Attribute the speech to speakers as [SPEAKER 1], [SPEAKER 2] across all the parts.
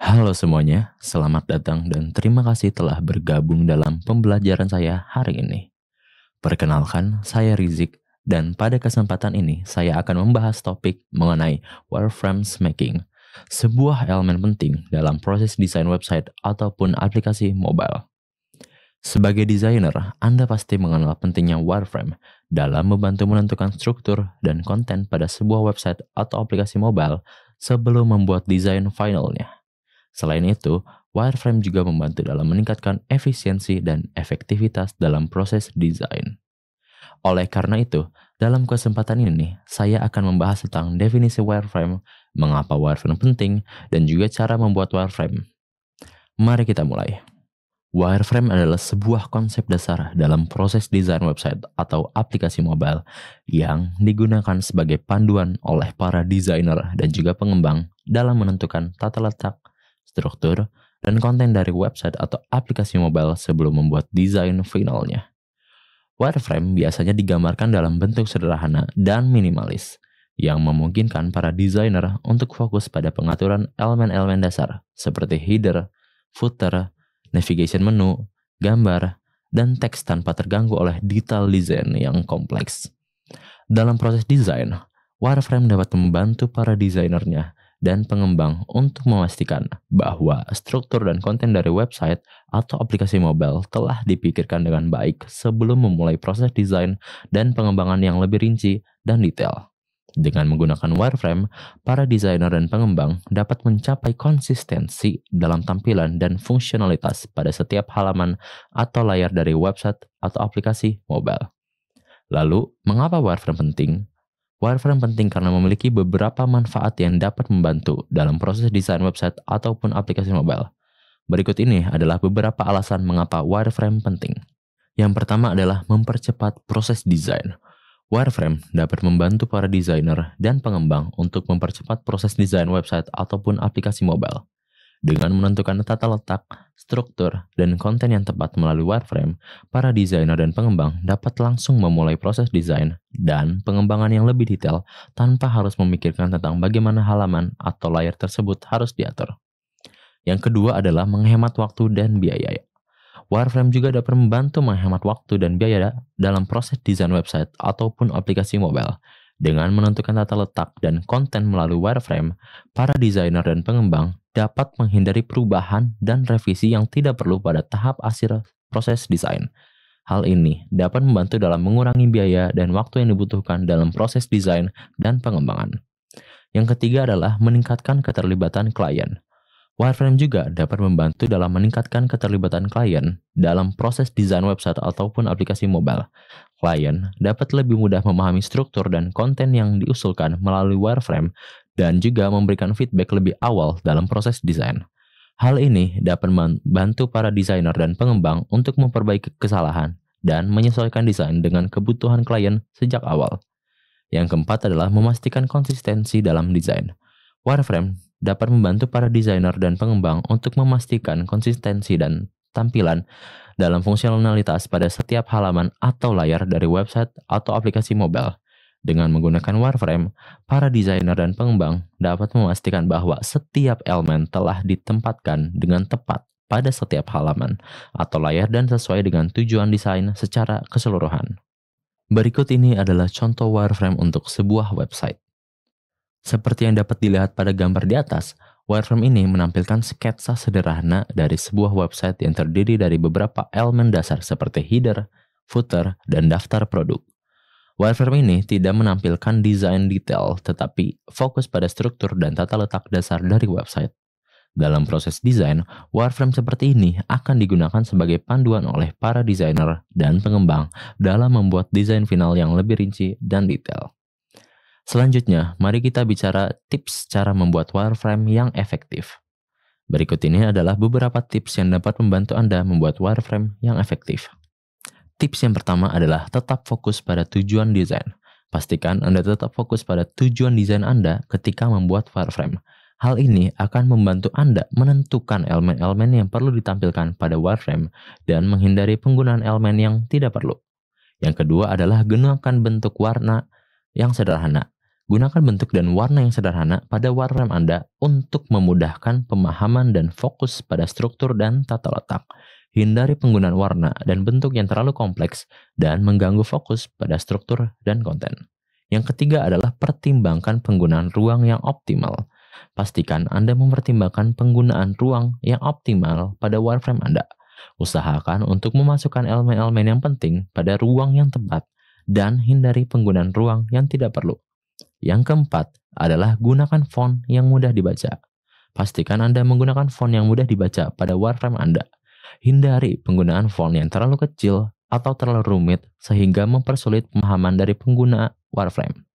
[SPEAKER 1] Halo semuanya, selamat datang dan terima kasih telah bergabung dalam pembelajaran saya hari ini. Perkenalkan, saya Rizik dan pada kesempatan ini saya akan membahas topik mengenai wireframes making, sebuah elemen penting dalam proses desain website ataupun aplikasi mobile. Sebagai desainer, Anda pasti mengenal pentingnya wireframe dalam membantu menentukan struktur dan konten pada sebuah website atau aplikasi mobile sebelum membuat desain finalnya. Selain itu, wireframe juga membantu dalam meningkatkan efisiensi dan efektivitas dalam proses desain. Oleh karena itu, dalam kesempatan ini, saya akan membahas tentang definisi wireframe, mengapa wireframe penting, dan juga cara membuat wireframe. Mari kita mulai. Wireframe adalah sebuah konsep dasar dalam proses desain website atau aplikasi mobile yang digunakan sebagai panduan oleh para desainer dan juga pengembang dalam menentukan tata letak, struktur, dan konten dari website atau aplikasi mobile sebelum membuat desain finalnya. Wireframe biasanya digambarkan dalam bentuk sederhana dan minimalis yang memungkinkan para desainer untuk fokus pada pengaturan elemen-elemen dasar seperti header, footer, navigation menu, gambar, dan teks tanpa terganggu oleh detail desain yang kompleks. Dalam proses desain, wireframe dapat membantu para desainernya dan pengembang untuk memastikan bahwa struktur dan konten dari website atau aplikasi mobile telah dipikirkan dengan baik sebelum memulai proses desain dan pengembangan yang lebih rinci dan detail. Dengan menggunakan wireframe, para desainer dan pengembang dapat mencapai konsistensi dalam tampilan dan fungsionalitas pada setiap halaman atau layar dari website atau aplikasi mobile. Lalu, mengapa wireframe penting? Wireframe penting karena memiliki beberapa manfaat yang dapat membantu dalam proses desain website ataupun aplikasi mobile. Berikut ini adalah beberapa alasan mengapa wireframe penting. Yang pertama adalah mempercepat proses desain. Wireframe dapat membantu para desainer dan pengembang untuk mempercepat proses desain website ataupun aplikasi mobile. Dengan menentukan tata letak, struktur, dan konten yang tepat melalui wireframe, para desainer dan pengembang dapat langsung memulai proses desain dan pengembangan yang lebih detail tanpa harus memikirkan tentang bagaimana halaman atau layar tersebut harus diatur. Yang kedua adalah menghemat waktu dan biaya. Wireframe juga dapat membantu menghemat waktu dan biaya dalam proses desain website ataupun aplikasi mobile. Dengan menentukan tata letak dan konten melalui wireframe, para desainer dan pengembang dapat menghindari perubahan dan revisi yang tidak perlu pada tahap akhir proses desain. Hal ini dapat membantu dalam mengurangi biaya dan waktu yang dibutuhkan dalam proses desain dan pengembangan. Yang ketiga adalah meningkatkan keterlibatan klien. Wireframe juga dapat membantu dalam meningkatkan keterlibatan klien dalam proses desain website ataupun aplikasi mobile. Klien dapat lebih mudah memahami struktur dan konten yang diusulkan melalui wireframe dan juga memberikan feedback lebih awal dalam proses desain. Hal ini dapat membantu para desainer dan pengembang untuk memperbaiki kesalahan dan menyesuaikan desain dengan kebutuhan klien sejak awal. Yang keempat adalah memastikan konsistensi dalam desain. Wireframe dapat membantu para desainer dan pengembang untuk memastikan konsistensi dan tampilan dalam fungsionalitas pada setiap halaman atau layar dari website atau aplikasi mobile. Dengan menggunakan wireframe, para desainer dan pengembang dapat memastikan bahwa setiap elemen telah ditempatkan dengan tepat pada setiap halaman atau layar dan sesuai dengan tujuan desain secara keseluruhan. Berikut ini adalah contoh wireframe untuk sebuah website. Seperti yang dapat dilihat pada gambar di atas, wireframe ini menampilkan sketsa sederhana dari sebuah website yang terdiri dari beberapa elemen dasar seperti header, footer, dan daftar produk. Wireframe ini tidak menampilkan desain detail, tetapi fokus pada struktur dan tata letak dasar dari website. Dalam proses desain, wireframe seperti ini akan digunakan sebagai panduan oleh para desainer dan pengembang dalam membuat desain final yang lebih rinci dan detail. Selanjutnya, mari kita bicara tips cara membuat wireframe yang efektif. Berikut ini adalah beberapa tips yang dapat membantu Anda membuat wireframe yang efektif. Tips yang pertama adalah tetap fokus pada tujuan desain. Pastikan Anda tetap fokus pada tujuan desain Anda ketika membuat wireframe. Hal ini akan membantu Anda menentukan elemen-elemen yang perlu ditampilkan pada wireframe dan menghindari penggunaan elemen yang tidak perlu. Yang kedua adalah gunakan bentuk warna yang sederhana. Gunakan bentuk dan warna yang sederhana pada wireframe Anda untuk memudahkan pemahaman dan fokus pada struktur dan tata letak. Hindari penggunaan warna dan bentuk yang terlalu kompleks dan mengganggu fokus pada struktur dan konten. Yang ketiga adalah pertimbangkan penggunaan ruang yang optimal. Pastikan Anda mempertimbangkan penggunaan ruang yang optimal pada wireframe Anda. Usahakan untuk memasukkan elemen-elemen yang penting pada ruang yang tepat dan hindari penggunaan ruang yang tidak perlu. Yang keempat adalah gunakan font yang mudah dibaca. Pastikan Anda menggunakan font yang mudah dibaca pada wireframe Anda. Hindari penggunaan font yang terlalu kecil atau terlalu rumit sehingga mempersulit pemahaman dari pengguna wireframe.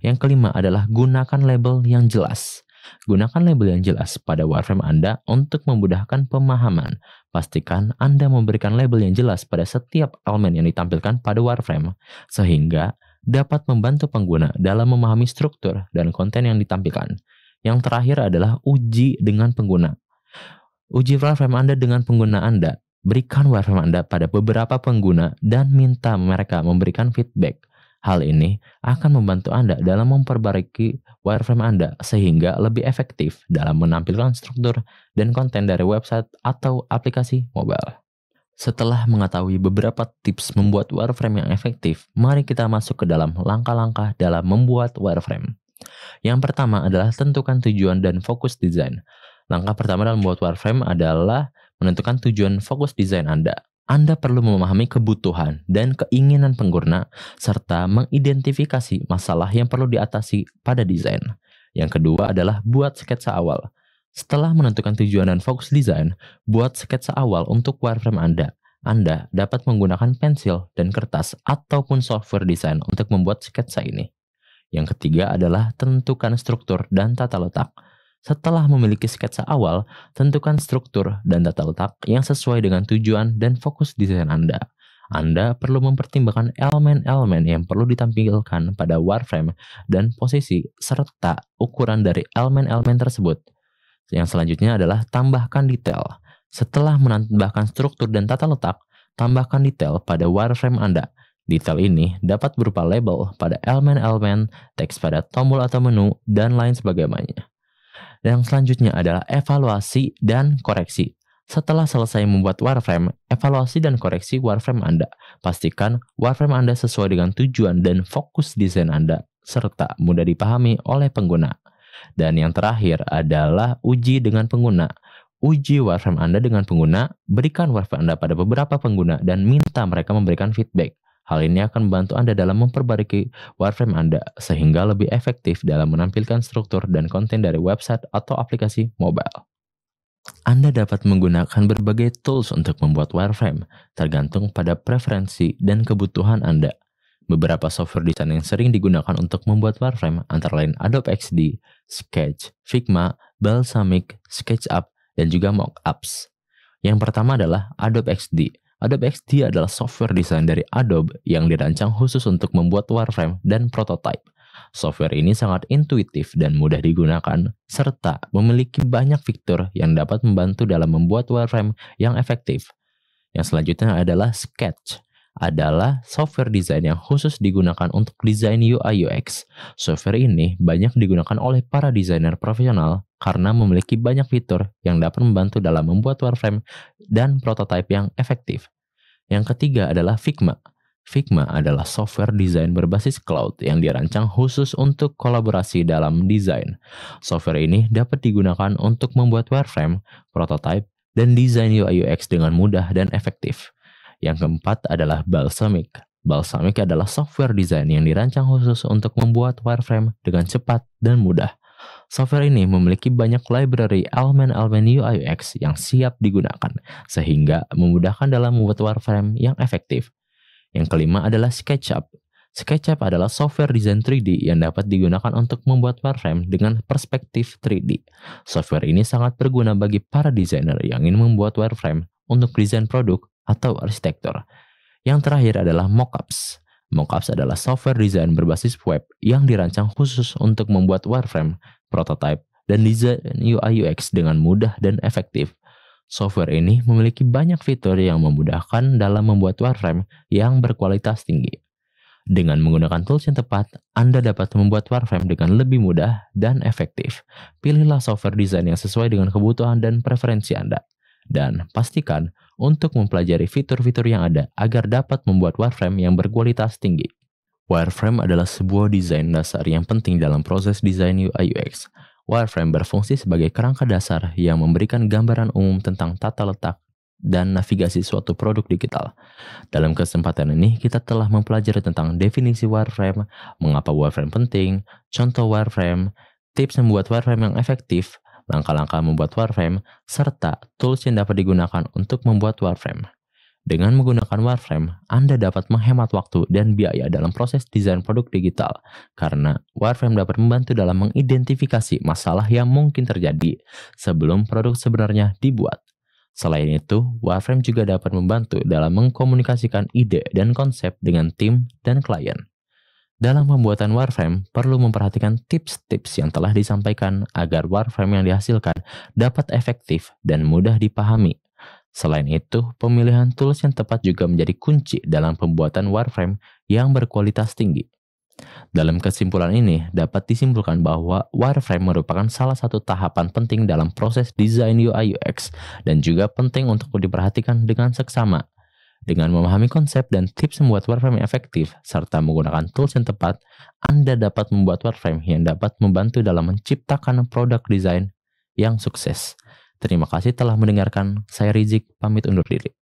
[SPEAKER 1] Yang kelima adalah gunakan label yang jelas. Gunakan label yang jelas pada wireframe Anda untuk memudahkan pemahaman. Pastikan Anda memberikan label yang jelas pada setiap elemen yang ditampilkan pada wireframe, sehingga dapat membantu pengguna dalam memahami struktur dan konten yang ditampilkan. Yang terakhir adalah uji dengan pengguna. Uji wireframe Anda dengan pengguna Anda. Berikan wireframe Anda pada beberapa pengguna dan minta mereka memberikan feedback. Hal ini akan membantu Anda dalam memperbaiki wireframe Anda sehingga lebih efektif dalam menampilkan struktur dan konten dari website atau aplikasi mobile. Setelah mengetahui beberapa tips membuat wireframe yang efektif, mari kita masuk ke dalam langkah-langkah dalam membuat wireframe. Yang pertama adalah tentukan tujuan dan fokus desain. Langkah pertama dalam membuat wireframe adalah menentukan tujuan fokus desain Anda. Anda perlu memahami kebutuhan dan keinginan pengguna serta mengidentifikasi masalah yang perlu diatasi pada desain. Yang kedua adalah buat sketsa awal. Setelah menentukan tujuan dan fokus desain, buat sketsa awal untuk wireframe Anda. Anda dapat menggunakan pensil dan kertas ataupun software desain untuk membuat sketsa ini. Yang ketiga adalah tentukan struktur dan tata letak. Setelah memiliki sketsa awal, tentukan struktur dan tata letak yang sesuai dengan tujuan dan fokus desain Anda. Anda perlu mempertimbangkan elemen-elemen yang perlu ditampilkan pada wireframe dan posisi serta ukuran dari elemen-elemen tersebut. Yang selanjutnya adalah tambahkan detail. Setelah menambahkan struktur dan tata letak, tambahkan detail pada wireframe Anda. Detail ini dapat berupa label pada elemen-elemen, teks pada tombol atau menu, dan lain sebagainya. Yang selanjutnya adalah evaluasi dan koreksi. Setelah selesai membuat wireframe, evaluasi dan koreksi wireframe Anda. Pastikan wireframe Anda sesuai dengan tujuan dan fokus desain Anda, serta mudah dipahami oleh pengguna. Dan yang terakhir adalah uji dengan pengguna. Uji wireframe Anda dengan pengguna, berikan wireframe Anda pada beberapa pengguna dan minta mereka memberikan feedback. Hal ini akan membantu Anda dalam memperbaiki wireframe Anda sehingga lebih efektif dalam menampilkan struktur dan konten dari website atau aplikasi mobile. Anda dapat menggunakan berbagai tools untuk membuat wireframe, tergantung pada preferensi dan kebutuhan Anda. Beberapa software desain yang sering digunakan untuk membuat wireframe antara lain Adobe XD, Sketch, Figma, Balsamic, SketchUp, dan juga Mockups. Yang pertama adalah Adobe XD. Adobe XD adalah software desain dari Adobe yang dirancang khusus untuk membuat wireframe dan prototype. Software ini sangat intuitif dan mudah digunakan, serta memiliki banyak fitur yang dapat membantu dalam membuat wireframe yang efektif. Yang selanjutnya adalah Sketch adalah software desain yang khusus digunakan untuk desain UI UX. Software ini banyak digunakan oleh para desainer profesional karena memiliki banyak fitur yang dapat membantu dalam membuat wireframe dan prototipe yang efektif. Yang ketiga adalah Figma. Figma adalah software desain berbasis cloud yang dirancang khusus untuk kolaborasi dalam desain. Software ini dapat digunakan untuk membuat wireframe, prototype, dan desain UI UX dengan mudah dan efektif. Yang keempat adalah Balsamic. Balsamic adalah software desain yang dirancang khusus untuk membuat wireframe dengan cepat dan mudah. Software ini memiliki banyak library elemen-elemen UI UX yang siap digunakan, sehingga memudahkan dalam membuat wireframe yang efektif. Yang kelima adalah SketchUp. SketchUp adalah software desain 3D yang dapat digunakan untuk membuat wireframe dengan perspektif 3D. Software ini sangat berguna bagi para desainer yang ingin membuat wireframe untuk desain produk atau arsitektur. Yang terakhir adalah mockups. Mockups adalah software desain berbasis web yang dirancang khusus untuk membuat wireframe, prototype, dan desain UI UX dengan mudah dan efektif. Software ini memiliki banyak fitur yang memudahkan dalam membuat wireframe yang berkualitas tinggi. Dengan menggunakan tools yang tepat, Anda dapat membuat wireframe dengan lebih mudah dan efektif. Pilihlah software desain yang sesuai dengan kebutuhan dan preferensi Anda. Dan pastikan untuk mempelajari fitur-fitur yang ada agar dapat membuat wireframe yang berkualitas tinggi. Wireframe adalah sebuah desain dasar yang penting dalam proses desain UI UX. Wireframe berfungsi sebagai kerangka dasar yang memberikan gambaran umum tentang tata letak dan navigasi suatu produk digital. Dalam kesempatan ini, kita telah mempelajari tentang definisi wireframe, mengapa wireframe penting, contoh wireframe, tips membuat wireframe yang efektif, langkah-langkah membuat wireframe, serta tools yang dapat digunakan untuk membuat wireframe. Dengan menggunakan wireframe, Anda dapat menghemat waktu dan biaya dalam proses desain produk digital, karena wireframe dapat membantu dalam mengidentifikasi masalah yang mungkin terjadi sebelum produk sebenarnya dibuat. Selain itu, Wireframe juga dapat membantu dalam mengkomunikasikan ide dan konsep dengan tim dan klien. Dalam pembuatan Wireframe, perlu memperhatikan tips-tips yang telah disampaikan agar Wireframe yang dihasilkan dapat efektif dan mudah dipahami. Selain itu, pemilihan tools yang tepat juga menjadi kunci dalam pembuatan Wireframe yang berkualitas tinggi. Dalam kesimpulan ini, dapat disimpulkan bahwa wireframe merupakan salah satu tahapan penting dalam proses desain UI UX dan juga penting untuk diperhatikan dengan seksama. Dengan memahami konsep dan tips membuat wireframe yang efektif, serta menggunakan tools yang tepat, Anda dapat membuat wireframe yang dapat membantu dalam menciptakan produk desain yang sukses. Terima kasih telah mendengarkan. Saya Rizik, pamit undur diri.